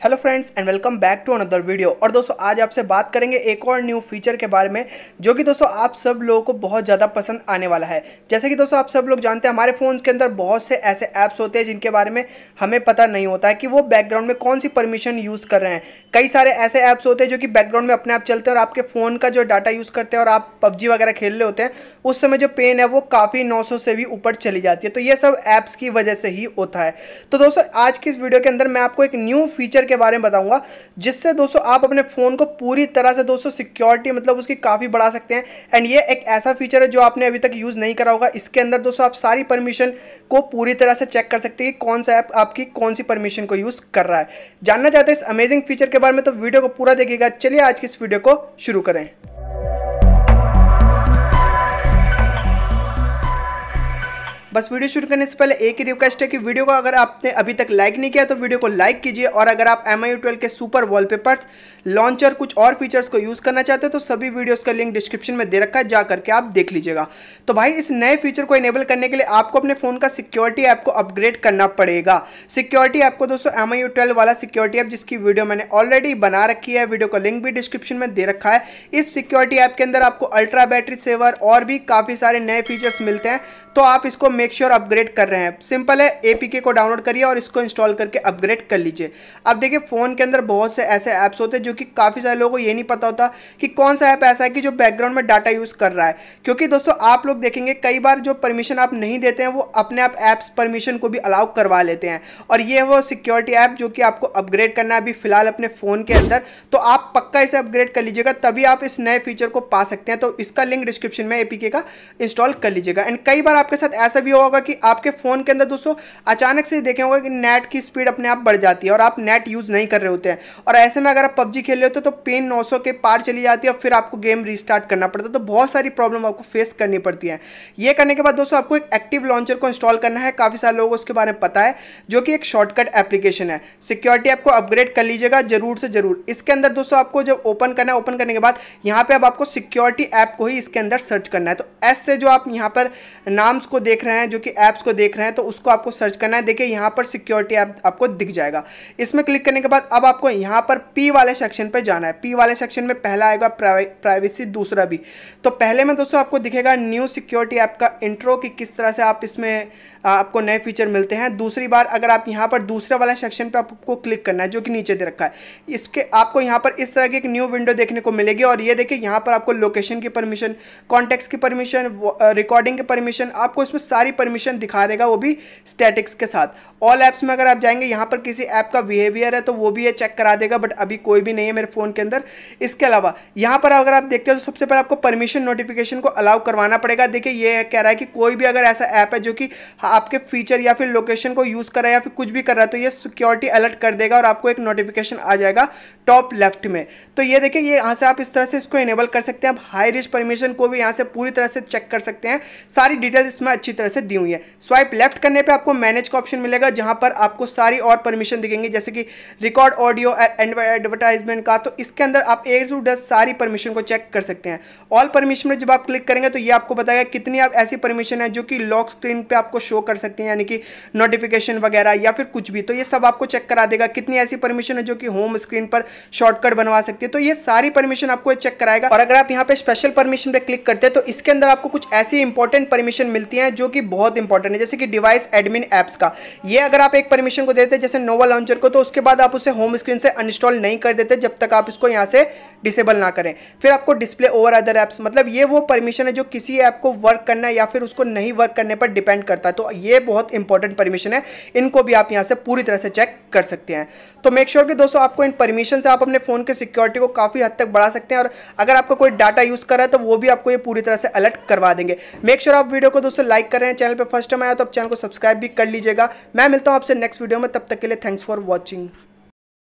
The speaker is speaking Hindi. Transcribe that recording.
Hello friends and welcome back to another video. और दोस्तों, आज आपसे बात करेंगे एक और न्यू फीचर के बारे में, जो कि दोस्तों आप सब लोगों को बहुत ज़्यादा पसंद आने वाला है। जैसे कि दोस्तों, आप सब लोग जानते हैं, हमारे फ़ोन्स के अंदर बहुत से ऐसे ऐप्स होते हैं, जिनके बारे में हमें पता नहीं होता है कि वो बैकग्राउंड में कौन सी परमिशन यूज़ कर रहे हैं। कई सारे ऐसे ऐप्स होते हैं, जो कि बैकग्राउंड में अपने आप चलते हैं और आपके फ़ोन का जो डाटा यूज़ करते हैं और आप पबजी वगैरह खेल रहे होते हैं, उस समय जो पेन है, वो काफ़ी नौ सौ से भी ऊपर चली जाती है। तो ये सब ऐप्स की वजह से ही होता है। तो दोस्तों, आज की इस वीडियो के अंदर मैं आपको एक न्यू फीचर के बारे में बताऊँगा, जिससे दोस्तों आप अपने फ़ोन को पूरी तरह से दोस्तों सिक्योरिटी मतलब उसकी काफ़ी बढ़ा सकते हैं। एंड ये एक ऐसा फीचर है जो आपने अभी तक यूज़ नहीं करा होगा। इसके अंदर दोस्तों आप सारी परमिशन को पूरी तरह से चेक कर सकते हैं कि कौन सा ऐप आपकी कौन सी परमिशन को यूज़ कर रहा है। जानना चाहते हैं इस अमेजिंग फीचर के बारे में तो वीडियो को पूरा देखिएगा। चलिए आज की इस वीडियो को शुरू करें। बस वीडियो शुरू करने से पहले एक ही रिक्वेस्ट है कि वीडियो को अगर आपने अभी तक लाइक नहीं किया तो वीडियो को लाइक कीजिए। और अगर आप एम आई के सुपर वॉलपेपर्स लॉन्चर कुछ और फीचर्स को यूज़ करना चाहते हैं तो सभी वीडियोस का लिंक डिस्क्रिप्शन में दे रखा है, जा करके आप देख लीजिएगा। तो भाई, इस नए फीचर को इनेबल करने के लिए आपको अपने फ़ोन का सिक्योरिटी ऐप को अपग्रेड करना पड़ेगा। सिक्योरिटी ऐप को दोस्तों एम आई वाला सिक्योरिटी ऐप जिसकी वीडियो मैंने ऑलरेडी बना रखी है वीडियो का लिंक भी डिस्क्रिप्शन में दे रखा है। इस सिक्योरिटी ऐप के अंदर आपको अल्ट्रा बैटरी सेवर और भी काफ़ी सारे नए फीचर्स मिलते हैं तो आप इसको मेक श्योर अपग्रेड कर रहे हैं। सिंपल है एपीके को डाउनलोड करिए और इसको इंस्टॉल करके अपग्रेड कर लीजिए। अब देखिए फ़ोन के अंदर बहुत से ऐसे ऐप्स होते हैं जो कि काफ़ी सारे लोगों को ये नहीं पता होता कि कौन सा ऐप ऐसा है कि जो बैकग्राउंड में डाटा यूज़ कर रहा है। क्योंकि दोस्तों, आप लोग देखेंगे, कई बार जो परमिशन आप नहीं देते हैं, वो अपने आप ऐप्स परमिशन को भी अलाउ करवा लेते हैं। और ये वो सिक्योरिटी ऐप जो कि आपको अपग्रेड करना है अभी फ़िलहाल अपने फ़ोन के अंदर तो आप पक्का इसे अपग्रेड कर लीजिएगा, तभी आप इस नए फीचर को पा सकते हैं। तो इसका लिंक डिस्क्रिप्शन में एपीके का इंस्टॉल कर लीजिएगा। एंड कई बार आपके साथ ऐसा भी होगा कि आपके फ़ोन के अंदर दोस्तों अचानक से देखे होगा कि नेट की स्पीड अपने आप बढ़ जाती है और आप नेट यूज़ नहीं कर रहे होते हैं। और ऐसे में अगर आप पबजी खेल रहे होते तो पेन 900 के पार चली जाती है और फिर आपको गेम रिस्टार्ट करना पड़ता है। तो बहुत सारी प्रॉब्लम आपको फेस करनी पड़ती है। ये करने के बाद दोस्तों आपको एक एक्टिव लॉन्चर को इंस्टॉल करना है। काफ़ी सारे लोगों को उसके बारे में पता है, जो कि एक शॉर्टकट एप्लीकेशन है। सिक्योरिटी आपको अपग्रेड कर लीजिएगा, ज़रूर से ज़रूर। इसके अंदर दोस्तों आपको जब ओपन करना है ओपन करने के बाद यहाँ पे अब आपको सिक्योरिटी ऐप को ही इसके अंदर सर्च करना है। तो एस से जो आप यहाँ पर नाम्स को देख रहे हैं जो कि ऐप्स को देख रहे हैं तो उसको आपको सर्च करना है। देखिए यहाँ पर सिक्योरिटी ऐप आप, आपको दिख जाएगा। इसमें क्लिक करने के बाद अब आपको यहाँ पर पी वाले सेक्शन पर जाना है। पी वाले सेक्शन में पहला आएगा प्राइवेसी दूसरा भी। तो पहले में दोस्तों आपको दिखेगा न्यू सिक्योरिटी ऐप का इंट्रो कि किस तरह से आप इसमें आपको नए फीचर मिलते हैं। दूसरी बार अगर आप यहाँ पर दूसरे वाला सेक्शन पे आपको क्लिक करना है जो कि नीचे दे रखा है। इसके आपको यहाँ पर इस तरह की एक न्यू विंडो देखने को मिलेगी। और ये देखिए यहाँ पर आपको लोकेशन की परमिशन कॉन्टेक्स की परमिशन रिकॉर्डिंग की परमिशन आपको इसमें सारी परमिशन दिखा देगा वो भी स्टैटिक्स के साथ। ऑल ऐप्स में अगर आप जाएँगे, यहाँ पर किसी ऐप का बिहेवियर है तो वो भी ये चेक करा देगा बट अभी कोई भी नहीं है मेरे फ़ोन के अंदर। इसके अलावा, यहाँ पर अगर आप देखते हो तो सबसे पहले आपको परमिशन नोटिफिकेशन को अलाउ करवाना पड़ेगा। देखिए, ये कह रहा है कि कोई भी अगर ऐसा ऐप है जो कि आपके फीचर या फिर लोकेशन को यूज़ कर रहा है या फिर कुछ भी कर रहा है तो ये सिक्योरिटी अलर्ट कर देगा और आपको एक नोटिफिकेशन आ जाएगा टॉप लेफ़्ट में। तो ये देखिए, ये यहाँ से आप इस तरह से इसको इनेबल कर सकते हैं। आप हाई रिच परमिशन को भी यहाँ से पूरी तरह से चेक कर सकते हैं। सारी डिटेल्स इसमें अच्छी तरह से दी हुई है। स्वाइप लेफ़्ट करने पर आपको मैनेज का ऑप्शन मिलेगा, जहाँ पर आपको सारी और परमिशन दिखेंगे, जैसे कि रिकॉर्ड ऑडियो एडवर्टाइजमेंट का। तो इसके अंदर आप एक टू दस सारी परमिशन को चेक कर सकते हैं। ऑल परमिशन में जब आप क्लिक करेंगे तो ये आपको बताएगा कितनी आप ऐसी परमिशन है जो कि लॉक स्क्रीन पे आपको शो कर सकते हैं, यानी कि नोटिफिकेशन वगैरह या फिर कुछ भी। तो ये सब आपको चेक करा देगा, कितनी ऐसी परमिशन है जो कि होम स्क्रीन पर शॉर्टकट बनवा सकती है। तो ये सारी परमिशन आपको चेक कराएगा। और अगर आप यहाँ पे स्पेशल परमिशन पे क्लिक करते हैं तो इसके अंदर आपको कुछ ऐसी इंपॉर्टेंट परमिशन मिलती है जो कि बहुत इंपॉर्टेंट है, जैसे कि डिवाइस एडमिन एप्स का। ये अगर आप एक परमिशन को देते, जैसे नोवा लॉन्चर को तो उसके बाद आप उसे होम स्क्रीन से अनइंस्टॉल नहीं कर देते, जब तक आप इसको यहाँ से डिसेबल ना करें। फिर आपको डिस्प्ले ओवर अदर ऐप्स मतलब ये वो परमिशन है जो किसी ऐप को वर्क करना या फिर उसको नहीं वर्क करने पर डिपेंड करता है। तो ये बहुत इंपॉर्टेंट परमिशन है। इनको भी आप यहाँ से पूरी तरह से चेक कर सकते हैं। तो मेक श्योर sure कि दोस्तों आपको इन परमिशन से आप अपने फ़ोन के सिक्योरिटी को काफ़ी हद तक बढ़ा सकते हैं और अगर आपका कोई डाटा यूज़ कर रहा है तो वो भी आपको ये पूरी तरह से अलर्ट करवा देंगे। मेक श्योर sure आप वीडियो को दोस्तों लाइक कर चैनल पर फ़र्स्ट टाइम आया तो आप चैनल को सब्सक्राइब भी कर लीजिएगा। मैं मिलता हूँ आपसे नेक्स्ट वीडियो में, तब तक के लिए थैंक्स फॉर वॉचिंग